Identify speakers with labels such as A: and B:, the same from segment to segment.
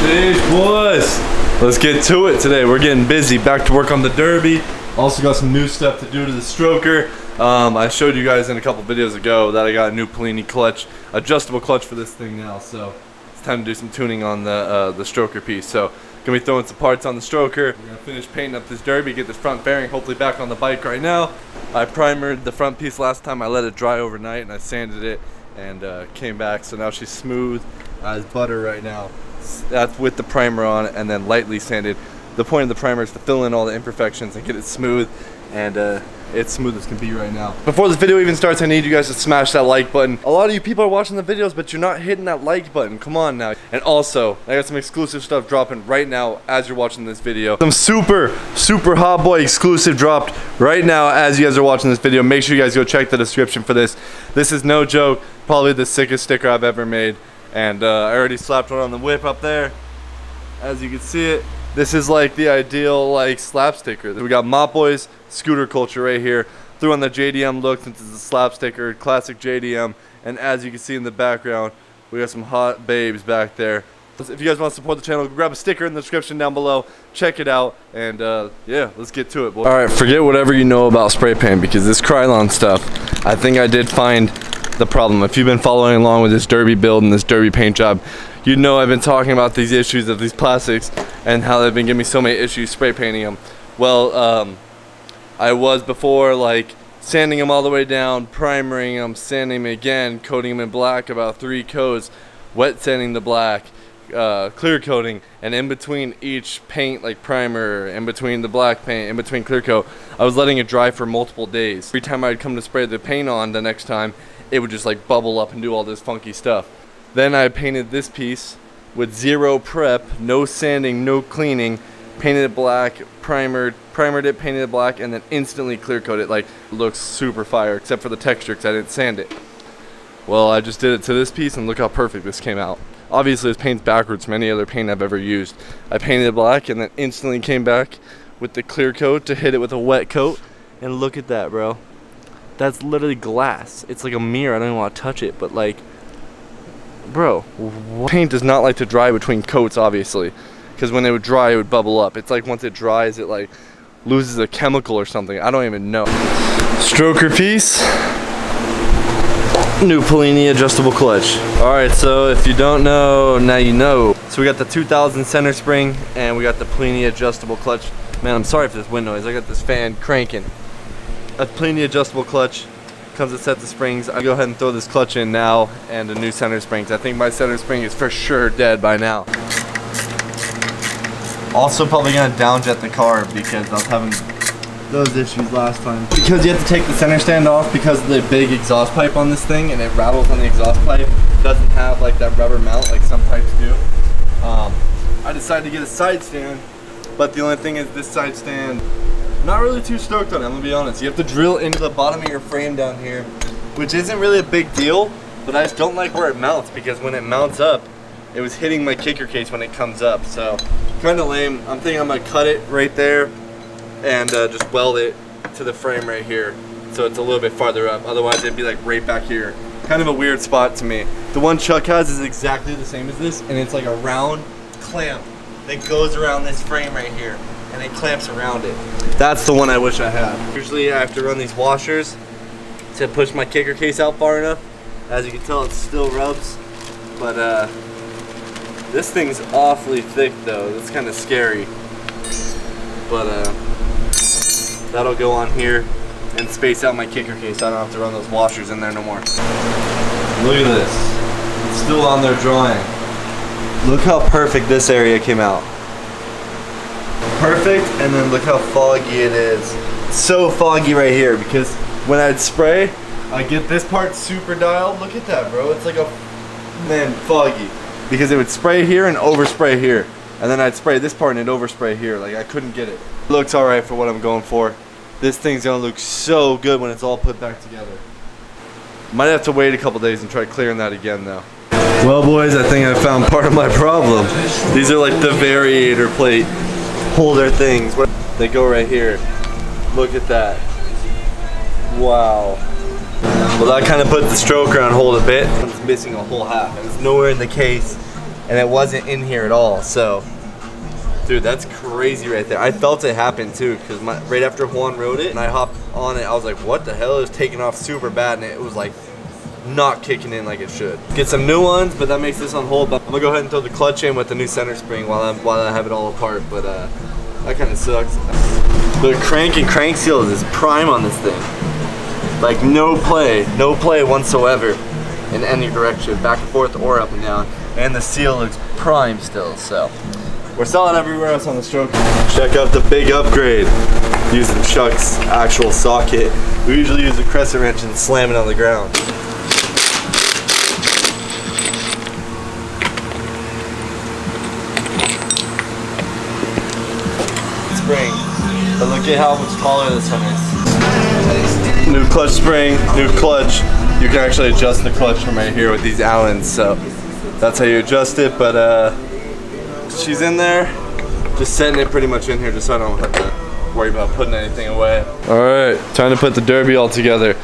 A: Sheesh, boys. Let's get to it today. We're getting busy. Back to work on the Derbi. Also got some new stuff to do to the stroker. Um, I showed you guys in a couple videos ago that I got a new Polini clutch, adjustable clutch for this thing now. So it's time to do some tuning on the uh, the stroker piece. So gonna be throwing some parts on the stroker. We're gonna finish painting up this Derbi, get this front bearing hopefully back on the bike right now. I primered the front piece last time. I let it dry overnight and I sanded it and uh, came back. So now she's smooth as butter right now. That's with the primer on and then lightly sanded. The point of the primer is to fill in all the imperfections and get it smooth and uh, it's smooth as can be right now. Before this video even starts, I need you guys to smash that like button. A lot of you people are watching the videos, but you're not hitting that like button. Come on now. And also, I got some exclusive stuff dropping right now as you're watching this video. Some super, super hot boy exclusive dropped right now as you guys are watching this video. Make sure you guys go check the description for this. This is no joke. Probably the sickest sticker I've ever made. And uh, I already slapped one on the whip up there. As you can see it, this is like the ideal like slap sticker. We got Mopboyz scooter culture right here. Threw on the JDM look since it's a slap sticker, classic JDM. And as you can see in the background, we got some hot babes back there. If you guys want to support the channel, grab a sticker in the description down below. Check it out. And uh, yeah, let's get to it. Boy. All right, forget whatever you know about spray paint because this Krylon stuff, I think I did find the problem. If you've been following along with this derbi build and this derbi paint job, you know I've been talking about these issues of these plastics and how they've been giving me so many issues spray painting them. Well, um, I was before like sanding them all the way down, primering them, sanding them again, coating them in black, about three coats, wet sanding the black, uh, clear coating, and in between each paint, like primer, in between the black paint, in between clear coat, I was letting it dry for multiple days. Every time I'd come to spray the paint on the next time, it would just like bubble up and do all this funky stuff. Then I painted this piece with zero prep, no sanding, no cleaning, painted it black, primered, primered it, painted it black, and then instantly clear coated it. Like, looks super fire, except for the texture because I didn't sand it. Well, I just did it to this piece, and look how perfect this came out. Obviously, this paint's backwards from any other paint I've ever used. I painted it black, and then instantly came back with the clear coat to hit it with a wet coat. And look at that, bro. That's literally glass. It's like a mirror. I don't even want to touch it, but like bro, what? paint does not like to dry between coats, obviously, because when it would dry, it would bubble up. It's like once it dries, it like loses a chemical or something. I don't even know. Stroker piece. New Polini adjustable clutch. All right, so if you don't know, now you know. So we got the 2000 center spring and we got the Polini adjustable clutch. Man, I'm sorry for this wind noise. I got this fan cranking. A Polini adjustable clutch comes with sets of springs. I'll go ahead and throw this clutch in now and a new center springs. I think my center spring is for sure dead by now. Also probably gonna downjet the car because I was having those issues last time. Because you have to take the center stand off because of the big exhaust pipe on this thing and it rattles on the exhaust pipe. It doesn't have like that rubber mount like some pipes do. Um, I decided to get a side stand, but the only thing is this side stand not really too stoked on it, I'm gonna be honest. You have to drill into the bottom of your frame down here, which isn't really a big deal, but I just don't like where it mounts because when it mounts up, it was hitting my kicker case when it comes up. So kind of lame. I'm thinking I'm gonna cut it right there and uh, just weld it to the frame right here. So it's a little bit farther up. Otherwise it'd be like right back here. Kind of a weird spot to me. The one Chuck has is exactly the same as this and it's like a round clamp that goes around this frame right here and it clamps around it. That's the one I wish I had. Usually I have to run these washers to push my kicker case out far enough. As you can tell, it still rubs, but uh, this thing's awfully thick though. That's kind of scary. But uh, that'll go on here and space out my kicker case. I don't have to run those washers in there no more. Look at this. It's still on there drying. Look how perfect this area came out perfect and then look how foggy it is. so foggy right here because when I'd spray, I get this part super dialed. Look at that, bro. It's like a, man, foggy. Because it would spray here and overspray here. And then I'd spray this part and it'd overspray here. Like I couldn't get it. Looks alright for what I'm going for. This thing's gonna look so good when it's all put back together. Might have to wait a couple days and try clearing that again though. Well boys, I think I found part of my problem. These are like the variator plate holder things. They go right here. Look at that. Wow. Well, that kind of put the stroker on hold a bit. It's missing a whole half, it's nowhere in the case. and it wasn't in here at all. So, dude, that's crazy right there. I felt it happen too, because right after Juan rode it and I hopped on it, I was like, what the hell? Was taking off super bad, and it was like not kicking in like it should. Get some new ones, but that makes this on hold. But I'm gonna go ahead and throw the clutch in with the new center spring while I'm while I have it all apart. But uh, that kind of sucks. The crank and crank seal is prime on this thing. Like no play, no play whatsoever in any direction, back and forth or up and down. And the seal looks prime still, so. We're selling everywhere else on the stroke. Check out the big upgrade using Chuck's actual socket. We usually use a crescent wrench and slam it on the ground. But look at how taller this one is. New clutch spring, new clutch. You can actually adjust the clutch from right here with these Allens, so that's how you adjust it, but uh, she's in there. Just setting it pretty much in here just so I don't have to worry about putting anything away. All right, time to put the derbi all together.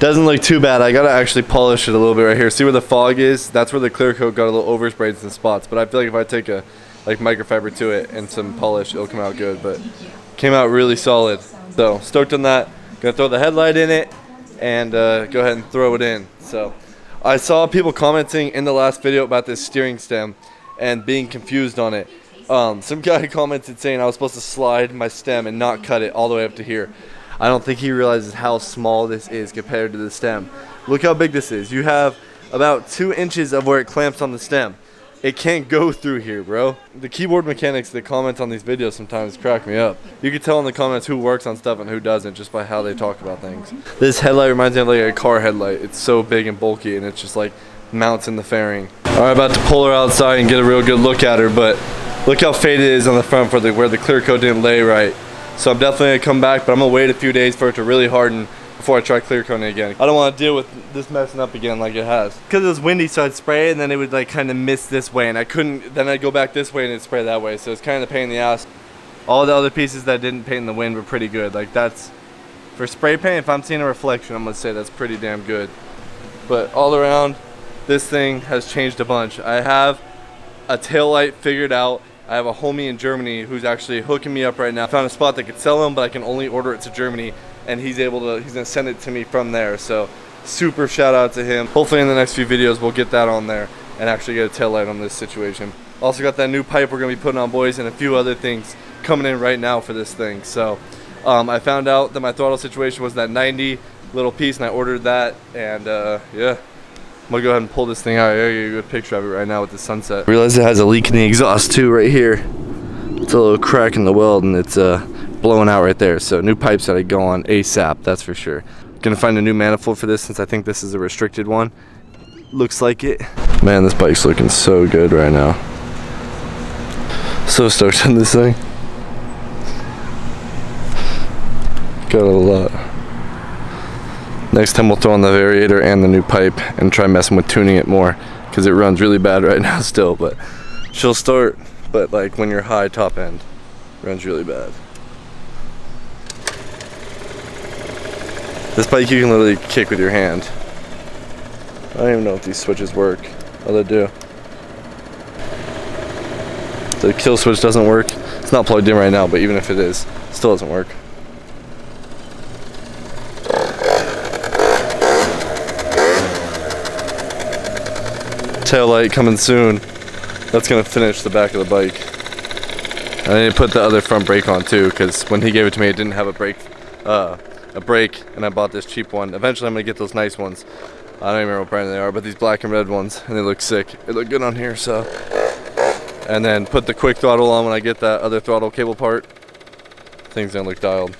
A: Doesn't look too bad. I gotta actually polish it a little bit right here. See where the fog is? That's where the clear coat got a little oversprayed in some spots. But I feel like if I take a like microfiber to it and some polish, it'll come out good. But came out really solid. So stoked on that. Gonna throw the headlight in it and uh, go ahead and throw it in. So I saw people commenting in the last video about this steering stem and being confused on it. Um, some guy commented saying I was supposed to slide my stem and not cut it all the way up to here. I don't think he realizes how small this is compared to the stem. Look how big this is. You have about two inches of where it clamps on the stem. It can't go through here, bro. The keyboard mechanics that comment on these videos sometimes crack me up. You can tell in the comments who works on stuff and who doesn't just by how they talk about things. This headlight reminds me of like a car headlight. It's so big and bulky and it's just like mounts in the fairing. All right, about to pull her outside and get a real good look at her, but look how faded it is on the front for the where the clear coat didn't lay right. So I'm definitely gonna come back, but I'm gonna wait a few days for it to really harden before I try clear coating again. I don't want to deal with this messing up again like it has. Because it was windy, so I'd spray it, and then it would like kind of miss this way, and I couldn't, then I'd go back this way and it'd spray that way. So it's kind of a pain in the ass. All the other pieces that didn't paint in the wind were pretty good. Like that's, for spray paint, if I'm seeing a reflection, I'm gonna say that's pretty damn good. But all around, this thing has changed a bunch. I have a tail light figured out. I have a homie in Germany who's actually hooking me up right now. I found a spot that could sell them, but I can only order it to Germany, and he's able to, he's gonna send it to me from there. So super shout out to him. Hopefully in the next few videos, we'll get that on there and actually get a tail light on this situation. Also got that new pipe we're gonna be putting on boys and a few other things coming in right now for this thing. So um, I found out that my throttle situation was that 90 little piece and I ordered that and uh, yeah. I'm gonna go ahead and pull this thing out. I got a good picture of it right now with the sunset. Realize it has a leak in the exhaust too right here. It's a little crack in the weld and it's uh, blowing out right there. So new pipes that I go on ASAP, that's for sure. Gonna find a new manifold for this since I think this is a restricted one. Looks like it. Man, this bike's looking so good right now. So stoked on this thing. Got a lot. Next time we'll throw on the variator and the new pipe and try messing with tuning it more because it runs really bad right now still, but she'll start, but like when you're high top end, runs really bad. This bike you can literally kick with your hand. I don't even know if these switches work. Oh, they do. The kill switch doesn't work. It's not plugged in right now, but even if it is, it still doesn't work. tail light coming soon. That's gonna finish the back of the bike. I need to put the other front brake on too, because when he gave it to me, it didn't have a brake, uh, a brake, and I bought this cheap one. Eventually, I'm gonna get those nice ones. I don't even remember what brand they are, but these black and red ones, and they look sick. They look good on here, so. And then put the quick throttle on when I get that other throttle cable part. Thing's gonna look dialed.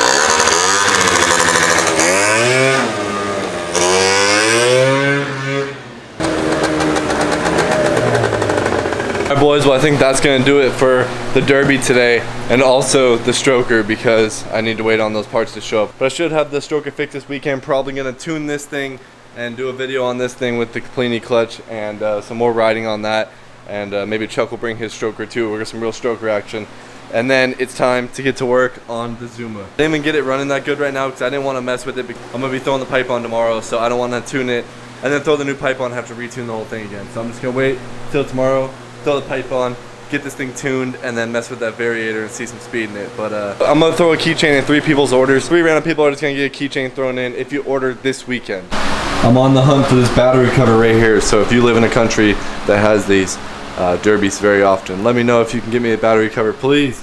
A: Boys, well I think that's going to do it for the Derbi today and also the stroker because I need to wait on those parts to show up. But I should have the stroker fixed this weekend. Probably going to tune this thing and do a video on this thing with the Complini clutch and uh, some more riding on that. And uh, maybe Chuck will bring his stroker too. We'll get some real stroker action. And then it's time to get to work on the Zuma. I didn't even get it running that good right now because I didn't want to mess with it. I'm going to be throwing the pipe on tomorrow, so I don't want to tune it and then throw the new pipe on and have to retune the whole thing again. So I'm just going to wait till tomorrow throw the pipe on, get this thing tuned, and then mess with that variator and see some speed in it. But uh, I'm gonna throw a keychain in three people's orders. Three random people are just gonna get a keychain thrown in if you order this weekend. I'm on the hunt for this battery cover right here. So if you live in a country that has these uh, Derbis very often, let me know if you can get me a battery cover, please.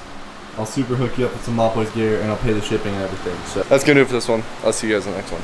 A: I'll super hook you up with some Mopboyz gear and I'll pay the shipping and everything. So that's gonna do it for this one. I'll see you guys in the next one.